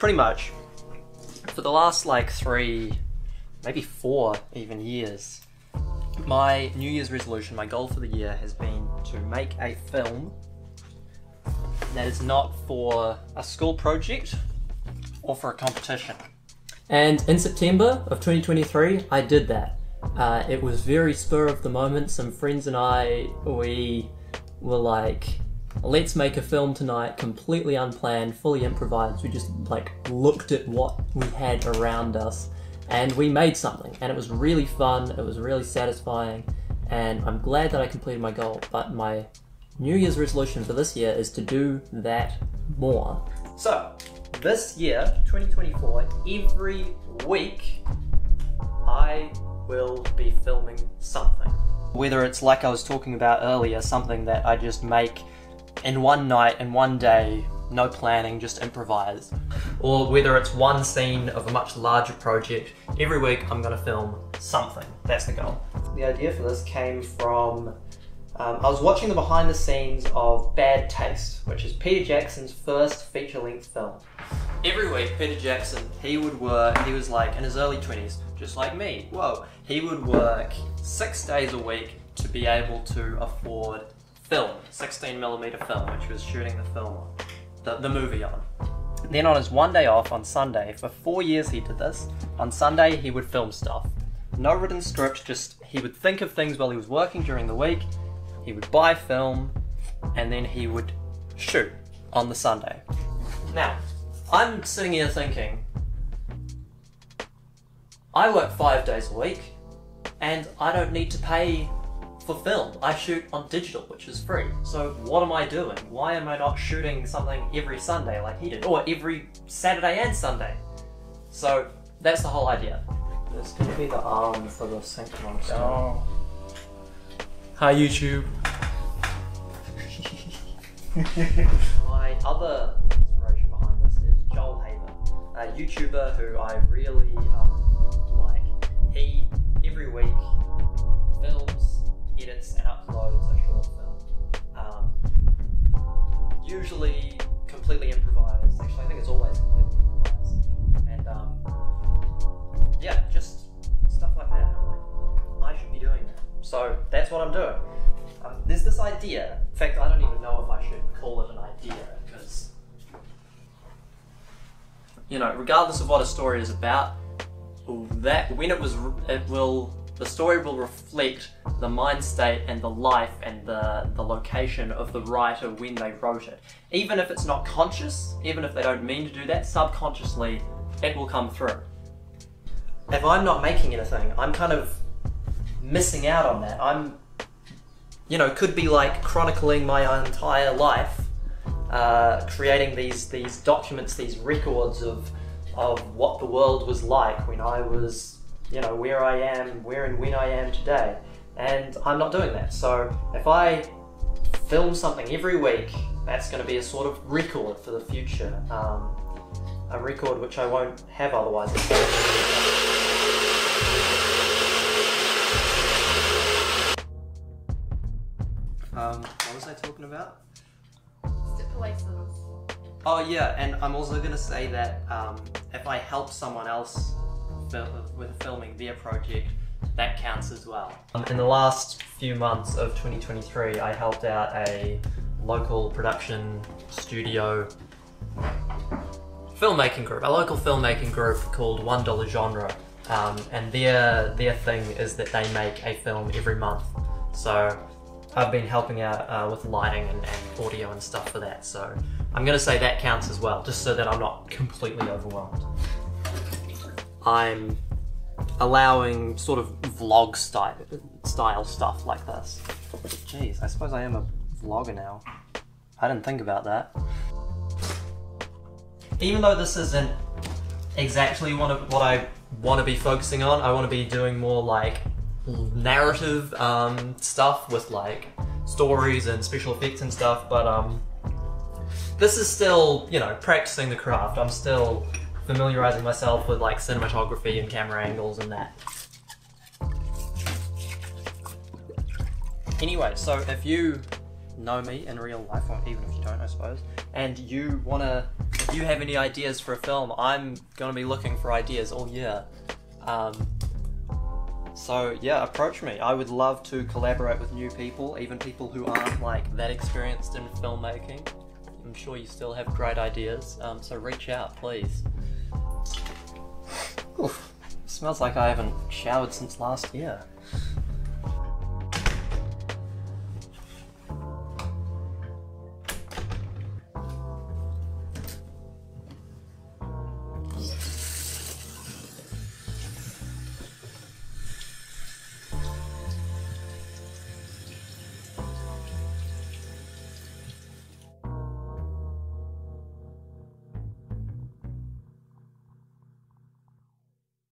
pretty much for the last like three, maybe four even years, my New Year's resolution, my goal for the year has been to make a film that is not for a school project or for a competition. And in September of 2023, I did that. Uh, it was very spur of the moment. Some friends and I, we were like, let's make a film tonight, completely unplanned, fully improvised. We just like looked at what we had around us and we made something. And it was really fun, it was really satisfying, and I'm glad that I completed my goal. But my New Year's resolution for this year is to do that more. So, this year, 2024, every week, I will be filming something. Whether it's like I was talking about earlier, something that I just make in one night, in one day, no planning, just improvise. Or whether it's one scene of a much larger project, every week I'm gonna film something. That's the goal. The idea for this came from, um, I was watching the behind the scenes of Bad Taste, which is Peter Jackson's first feature length film. Every week, Peter Jackson, he would work, he was like in his early 20s, just like me. Whoa. He would work six days a week to be able to afford film, 16mm film, which was shooting the film on, the, the movie on. Then on his one day off on Sunday, for four years he did this, on Sunday he would film stuff. No written script, just he would think of things while he was working during the week, he would buy film, and then he would shoot on the Sunday. Now, I'm sitting here thinking, I work five days a week, and I don't need to pay for film. I shoot on digital, which is free. So what am I doing? Why am I not shooting something every Sunday like he did, or every Saturday and Sunday? So that's the whole idea. This could be the arm for the synchronous. Oh. Hi YouTube. My other inspiration behind this is Joel Haver, a YouTuber who I really um, like. He every week films, edits, and uploads a short film. Um, usually completely improvised. Actually, I think it's always completely improvised. And um, yeah, just stuff like that. I'm like, I should be doing that. So that's what I'm doing. Um, there's this idea. In fact, I don't even know if I should call it an idea because, you know, regardless of what a story is about, that when it was, it will. The story will reflect the mind state and the life and the, the location of the writer when they wrote it. Even if it's not conscious, even if they don't mean to do that, subconsciously it will come through. If I'm not making anything, I'm kind of missing out on that. I'm, you know, could be like chronicling my entire life, uh, creating these these documents, these records of of what the world was like when I was, you know, where I am, where and when I am today. And I'm not doing that. So if I film something every week, that's going to be a sort of record for the future. Um, a record which I won't have otherwise. Um, what was I talking about? Stipulations. Oh yeah, and I'm also going to say that um, if I help someone else fil- with filming their project, that counts as well. Um, in the last few months of 2023, I helped out a local production studio filmmaking group, a local filmmaking group called One Dollar Genre, um, and their their thing is that they make a film every month. So I've been helping out uh, with lighting and, and audio and stuff for that. So I'm going to say that counts as well, just so that I'm not completely overwhelmed. I'm allowing sort of vlog style style stuff like this. Jeez, I suppose I am a vlogger now. I didn't think about that. Even though this isn't exactly one of what I want to be focusing on, I want to be doing more like narrative um, stuff with like stories and special effects and stuff. But um, this is still, you know, practicing the craft. I'm still familiarizing myself with like cinematography and camera angles and that. Anyway, so if you know me in real life, or even if you don't, I suppose, and you want to if you have any ideas for a film, I'm gonna be looking for ideas all year. Um, so yeah, approach me. I would love to collaborate with new people, even people who aren't like that experienced in filmmaking. I'm sure you still have great ideas. Um, so reach out, please. Oof, smells like I haven't showered since last year.